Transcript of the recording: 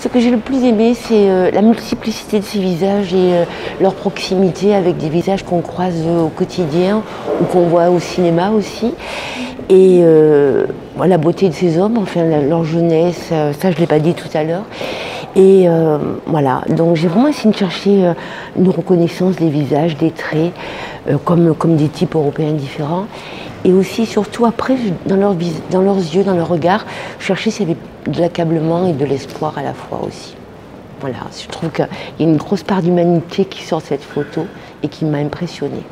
Ce que j'ai le plus aimé, c'est euh, la multiplicité de ces visages et euh, leur proximité avec des visages qu'on croise euh, au quotidien ou qu'on voit au cinéma aussi. Et la beauté de ces hommes, enfin leur jeunesse, ça je ne l'ai pas dit tout à l'heure. Et voilà, donc j'ai vraiment essayé de chercher une reconnaissance des visages, des traits, comme, comme des types européens différents. Et aussi, surtout après, dans, leurs yeux, dans leur regard, chercher s'il y avait de l'accablement et de l'espoir à la fois aussi. Voilà, je trouve qu'il y a une grosse part d'humanité qui sort de cette photo et qui m'a impressionnée.